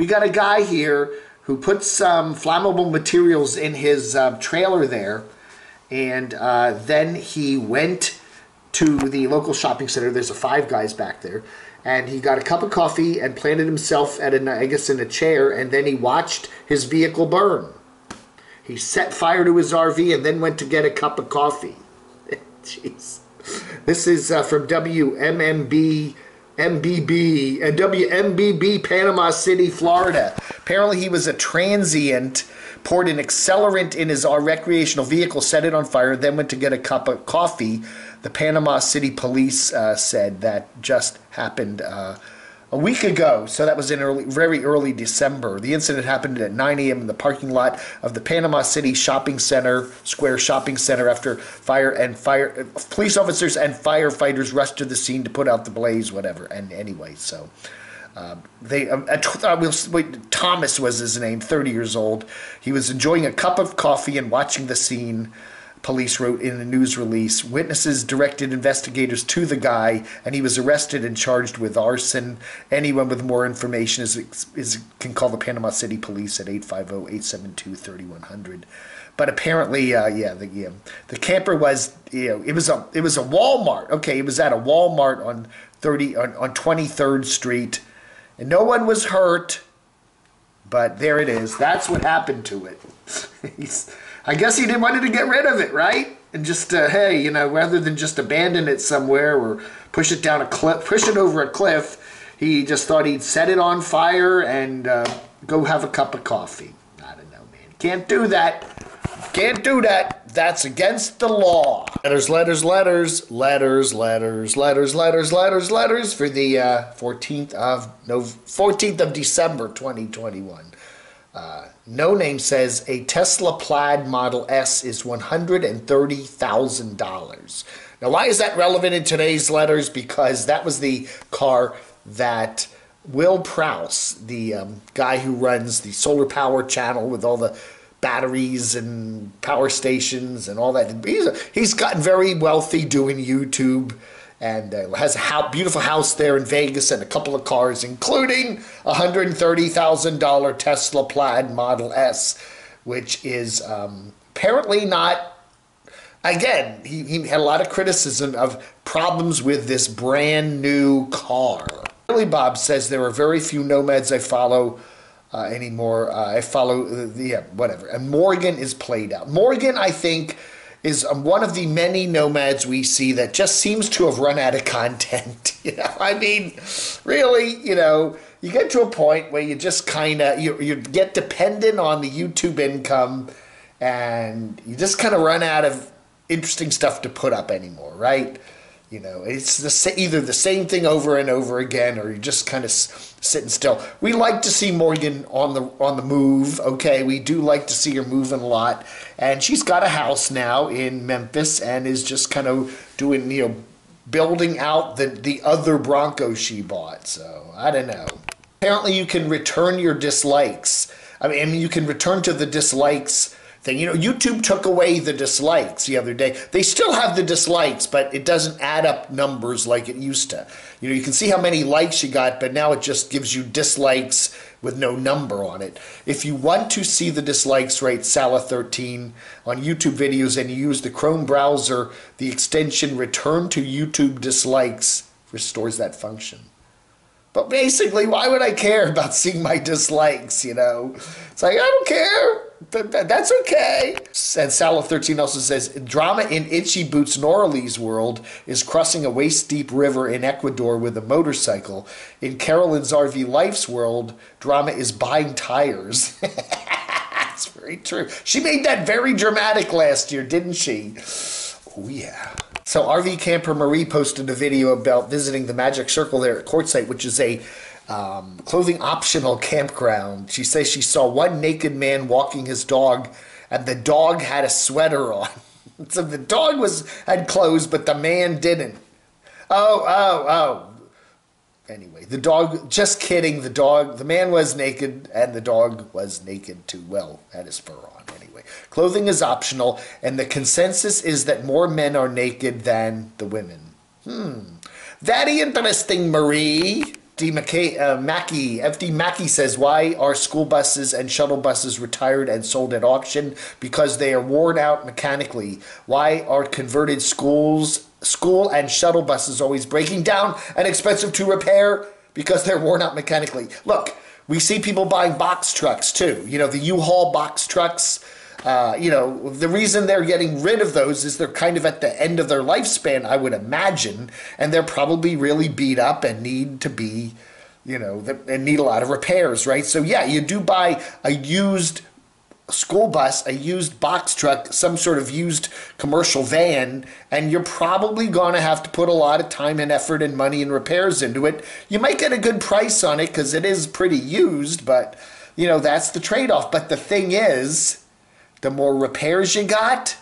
we got a guy here who put some flammable materials in his uh, trailer there, and uh, then he went to the local shopping center. There's a Five Guys back there, and he got a cup of coffee and planted himself at an, I guess, in a chair, and then he watched his vehicle burn. He set fire to his RV and then went to get a cup of coffee. Jeez. This is uh, from WMMB MBB, uh, WMBB, Panama City, Florida. Apparently, he was a transient, poured an accelerant in his uh, recreational vehicle, set it on fire, then went to get a cup of coffee. The Panama City police uh, said that just happened uh, a week ago. So that was in early, very early December. The incident happened at 9 a.m. in the parking lot of the Panama City Shopping Center, Square Shopping Center, after fire and fire police officers and firefighters rushed to the scene to put out the blaze. Whatever. And anyway, so. Uh, they uh, uh, Thomas was his name, 30 years old. He was enjoying a cup of coffee and watching the scene police wrote in a news release. Witnesses directed investigators to the guy, and he was arrested and charged with arson. Anyone with more information is, is can call the Panama City Police at 850-872-3100. But apparently, uh, yeah, the yeah, the camper was you know it was a it was a Walmart. Okay, it was at a Walmart on 30 on, on 23rd Street, and no one was hurt. But there it is. That's what happened to it. I guess he didn't wanted to get rid of it, right? And just uh, hey, you know, rather than just abandon it somewhere or push it down a cliff, push it over a cliff, he just thought he'd set it on fire and uh, go have a cup of coffee. I don't know, man. Can't do that. Can't do that. That's against the law. Letters, letters, letters, letters, letters, letters, letters, letters, letters for the uh, 14th of no 14th of December 2021. Uh, no Name says a Tesla Plaid Model S is $130,000. Now, why is that relevant in today's letters? Because that was the car that Will Prouse, the um, guy who runs the solar power channel with all the batteries and power stations and all that, he's, he's gotten very wealthy doing YouTube and uh, has a house, beautiful house there in Vegas and a couple of cars, including a $130,000 Tesla Plaid Model S, which is um, apparently not. Again, he, he had a lot of criticism of problems with this brand new car. Billy Bob says there are very few nomads I follow uh, anymore. Uh, I follow, uh, yeah, whatever. And Morgan is played out. Morgan, I think is um, one of the many nomads we see that just seems to have run out of content. You know, I mean, really, you know, you get to a point where you just kind of you you get dependent on the YouTube income, and you just kind of run out of interesting stuff to put up anymore, right? You know, it's the either the same thing over and over again, or you're just kind of sitting still. We like to see Morgan on the on the move. Okay, we do like to see her moving a lot, and she's got a house now in Memphis and is just kind of doing you know building out the the other Bronco she bought. So I don't know. Apparently, you can return your dislikes. I mean you can return to the dislikes thing. You know, YouTube took away the dislikes the other day. They still have the dislikes, but it doesn't add up numbers like it used to. You know, you can see how many likes you got, but now it just gives you dislikes with no number on it. If you want to see the dislikes rate, Salah13 on YouTube videos, and you use the Chrome browser, the extension return to YouTube dislikes restores that function. But basically, why would I care about seeing my dislikes, you know? It's like, I don't care that's okay. And Salah 13 also says drama in Itchy Boots Noraly's world is crossing a waist deep river in Ecuador with a motorcycle. In Carolyn's RV Life's world, drama is buying tires. That's very true. She made that very dramatic last year, didn't she? Oh, yeah. So RV camper Marie posted a video about visiting the Magic Circle there at Quartzsite, which is a um, clothing optional campground. She says she saw one naked man walking his dog, and the dog had a sweater on. so the dog was had clothes, but the man didn't. Oh, oh, oh. Anyway, the dog. Just kidding. The dog. The man was naked, and the dog was naked too. Well, had his fur on. Anyway, clothing is optional, and the consensus is that more men are naked than the women. Hmm. Very interesting, Marie. FD McKay, uh, Mackey, FD Mackey says, why are school buses and shuttle buses retired and sold at auction? Because they are worn out mechanically. Why are converted schools, school and shuttle buses always breaking down and expensive to repair? Because they're worn out mechanically. Look, we see people buying box trucks too. You know, the U-Haul box trucks uh, you know, the reason they're getting rid of those is they're kind of at the end of their lifespan, I would imagine, and they're probably really beat up and need to be, you know, and need a lot of repairs, right? So yeah, you do buy a used school bus, a used box truck, some sort of used commercial van, and you're probably going to have to put a lot of time and effort and money and repairs into it. You might get a good price on it because it is pretty used, but you know, that's the trade off. But the thing is, the more repairs you got,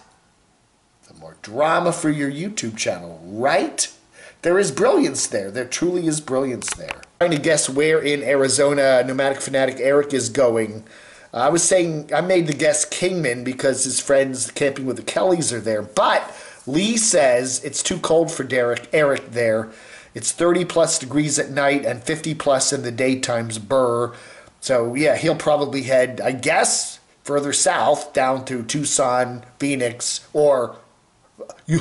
the more drama for your YouTube channel, right? There is brilliance there. There truly is brilliance there. Trying to guess where in Arizona Nomadic Fanatic Eric is going. I was saying I made the guess Kingman because his friends camping with the Kellys are there, but Lee says it's too cold for Derek Eric there. It's 30 plus degrees at night and 50 plus in the daytimes. Burr. So yeah, he'll probably head. I guess further south down to Tucson, Phoenix, or you.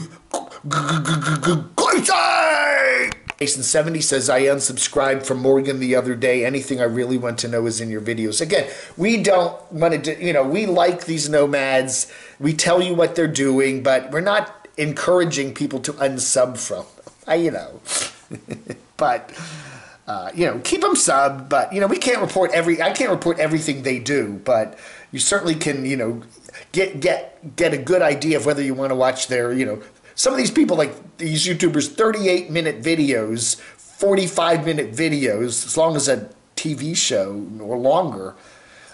Jason 70 says, I unsubscribed from Morgan the other day. Anything I really want to know is in your videos. Again, we don't want to, you know, we like these nomads. We tell you what they're doing, but we're not encouraging people to unsub from. I, you know. but, uh, you know, keep them sub, but, you know, we can't report every, I can't report everything they do, but you certainly can, you know, get get get a good idea of whether you want to watch their, you know, some of these people like these YouTubers, 38 minute videos, 45 minute videos, as long as a TV show or longer.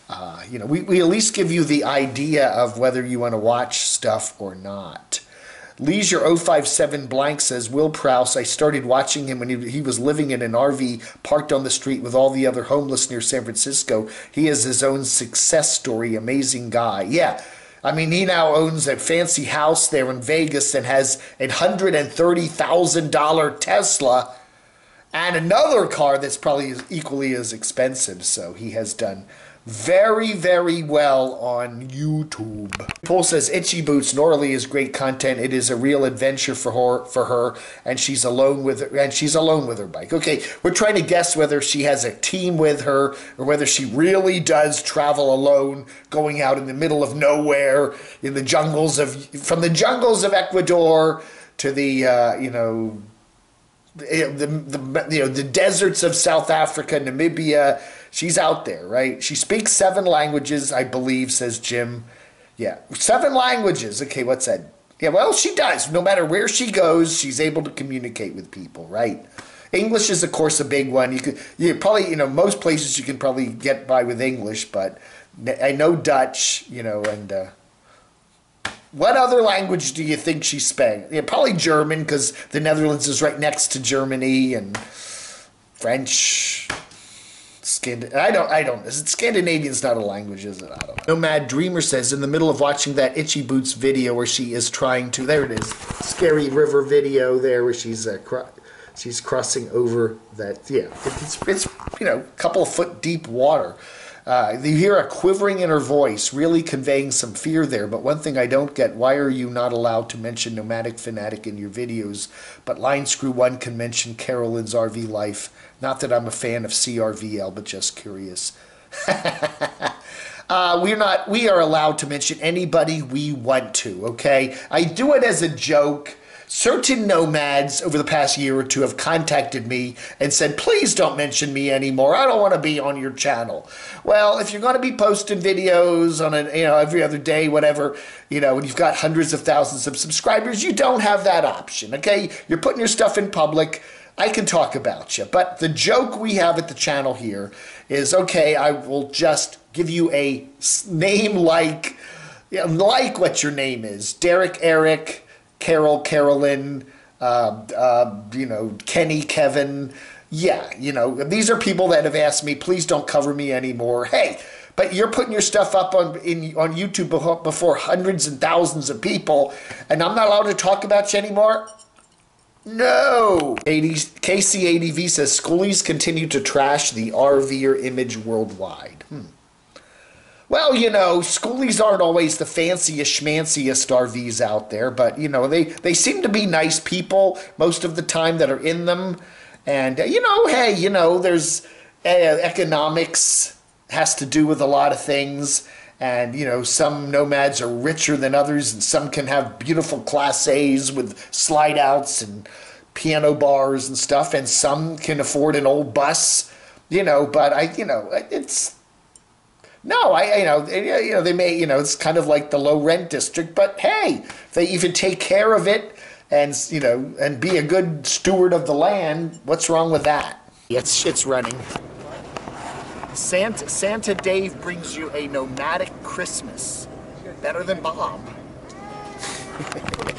Uh, you know, we, we at least give you the idea of whether you want to watch stuff or not. Leisure 057 blank says, Will Prouse. I started watching him when he, he was living in an RV parked on the street with all the other homeless near San Francisco. He has his own success story. Amazing guy. Yeah. I mean, he now owns a fancy house there in Vegas and has a $130,000 Tesla and another car that's probably equally as expensive. So he has done very, very well on YouTube. Paul says Itchy Boots Noraly is great content. It is a real adventure for her for her, and she's alone with her, and she's alone with her bike. Okay, we're trying to guess whether she has a team with her or whether she really does travel alone, going out in the middle of nowhere in the jungles of from the jungles of Ecuador to the uh, you know the, the, you know the deserts of South Africa, Namibia she's out there, right? She speaks seven languages, I believe, says Jim. Yeah, seven languages. Okay, what's that? Yeah, well, she does. No matter where she goes, she's able to communicate with people, right? English is, of course, a big one. You could, you probably, you know, most places you can probably get by with English, but I know Dutch, you know, and uh, what other language do you think she spoke? Yeah, probably German because the Netherlands is right next to Germany, and French, Scand- I don't. I don't. Scandinavian's not a language, is it? I don't. Know. Nomad Dreamer says in the middle of watching that Itchy Boots video where she is trying to. There it is. Scary River video there where she's uh, cro- she's crossing over that. Yeah, it's it's you know a couple of foot deep water. Uh, you hear a quivering in her voice, really conveying some fear there. But one thing I don't get why are you not allowed to mention Nomadic Fanatic in your videos? But Line Screw 1 can mention Carolyn's RV life. Not that I'm a fan of CRVL, but just curious. uh, we're not, we are allowed to mention anybody we want to, okay? I do it as a joke certain nomads over the past year or two have contacted me and said, please don't mention me anymore. I don't want to be on your channel. Well, if you're going to be posting videos on a, you know, every other day, whatever, you know, and you've got hundreds of thousands of subscribers, you don't have that option. Okay. You're putting your stuff in public. I can talk about you. But the joke we have at the channel here is okay, I will just give you a name like, like what your name is Derek, Eric, Carol, Carolyn, uh, uh, you know, Kenny, Kevin. Yeah, you know, these are people that have asked me, please don't cover me anymore. Hey, but you're putting your stuff up on in on YouTube before hundreds and thousands of people, and I'm not allowed to talk about you anymore. No! 80, KC80V says schoolies continue to trash the RVer image worldwide. Hmm. Well, you know, schoolies aren't always the fanciest, schmanciest RVs out there, but, you know, they, they seem to be nice people most of the time that are in them. And, uh, you know, hey, you know, there's uh, economics has to do with a lot of things. And, you know, some nomads are richer than others, and some can have beautiful Class A's with slide outs and piano bars and stuff, and some can afford an old bus, you know, but I, you know, it's no, I you know you know they may you know it's kind of like the low rent district, but hey, they even take care of it and you know and be a good steward of the land. What's wrong with that? It's it's running. Santa Santa Dave brings you a nomadic Christmas, better than Bob.